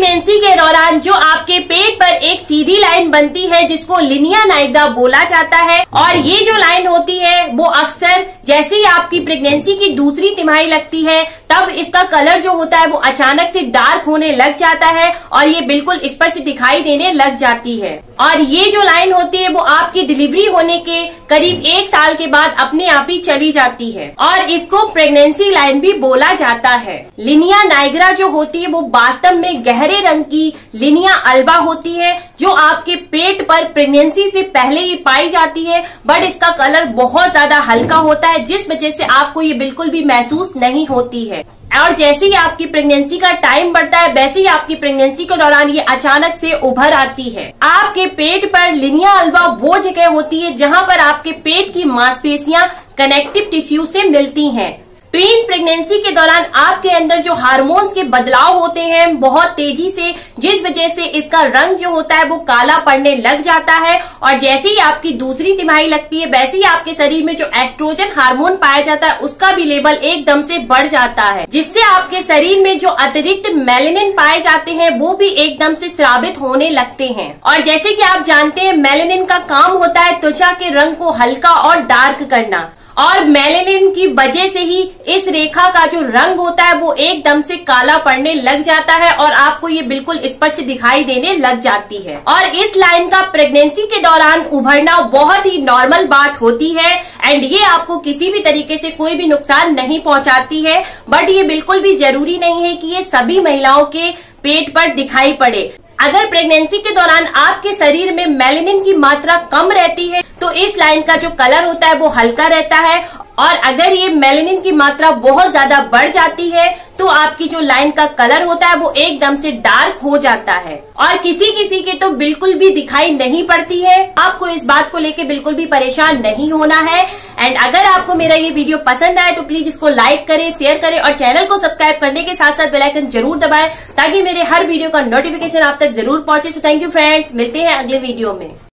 Pregnancy के दौरान जो आपके पेट पर एक सीधी लाइन बनती है, जिसको लिनिया नाइगा बोला जाता है, और ये जो लाइन होती है, वो अक्सर जैसे ही आपकी प्रेगनेंसी की दूसरी तिमाही लगती है तब इसका कलर जो होता है वो अचानक से डार्क होने लग जाता है और ये बिल्कुल स्पष्ट दिखाई देने लग जाती है। और ये जो लाइन होती है वो आपकी डिलीवरी होने के करीब एक साल के बाद अपने आप ही चली जाती है। और इसको प्रेगनेंसी लाइन भी बोला जाता है। लिनिया नाइग्रा जो होती है वो वास्तव में गहरे रंग की लिनिया अल्बा होती है, जो आपके पेट पर प्रेगनेंसी से पहले ही पाई जाती है, बट इसका कलर बहुत ज़्यादा हल्का होता है, जिस वजह से आपको ये बिल्कुल भी महसूस नहीं होती है। और जैसे ही आपकी प्रेगनेंसी का टाइम बढ़ता है, वैसे ही आपकी प्रेगनेंसी के दौरान ये अचानक से उभर आती है। आपके पेट पर लिनिया अल्वा वो जगह होती है जहाँ पर आपके पेट की मांसपेशियाँ कनेक्टिव टिश्यू से मिलती हैं। ट्वींस प्रेगनेंसी के दौरान आपके अंदर जो हार्मोन्स के बदलाव होते हैं, बहुत तेज़ी से, जिस वजह से इसका रंग जो होता है वो काला पड़ने लग जाता है। और जैसे ही आपकी दूसरी तिमाही लगती है, वैसे ही आपके शरीर में जो एस्ट्रोजन हार्मोन पाया जाता है, उसका भी लेवल एकदम से बढ़ जाता है, जिससे आपके शरीर में जो अतिरिक्त मेलेनिन पाए जाते हैं, वो भी एकदम से श्रावित होने लगते हैं। और जैसे की आप जानते हैं मेलेनिन का काम होता है त्वचा के रंग को हल्का और डार्क करना। और मेलेनिन की वजह से ही इस रेखा का जो रंग होता है वो एकदम से काला पड़ने लग जाता है और आपको ये बिल्कुल स्पष्ट दिखाई देने लग जाती है। और इस लाइन का प्रेगनेंसी के दौरान उभरना बहुत ही नॉर्मल बात होती है एंड ये आपको किसी भी तरीके से कोई भी नुकसान नहीं पहुंचाती है। बट ये बिल्कुल भी ज़रूरी नहीं है कि ये सभी महिलाओं के पेट पर दिखाई पड़े। अगर प्रेगनेंसी के दौरान आपके शरीर में मेलेनिन की मात्रा कम रहती है तो इस लाइन का जो कलर होता है वो हल्का रहता है और अगर ये मेलेनिन की मात्रा बहुत ज़्यादा बढ़ जाती है तो आपकी जो लाइन का कलर होता है, वो एकदम से डार्क हो जाता है। और किसी किसी के तो बिल्कुल भी दिखाई नहीं पड़ती है। आपको इस बात को लेके बिल्कुल भी परेशान नहीं होना है। एंड अगर आपको मेरा ये वीडियो पसंद आए तो प्लीज़ इसको लाइक करें शेयर करें और चैनल को सब्सक्राइब करने के साथ साथ बेलाइकन ज़रूर दबाएँ, ताकि मेरे हर वीडियो का नोटिफिकेशन आप तक ज़रूर पहुँचे। सो थैंक यू फ्रेंड्स मिलते हैं अगले वीडियो में।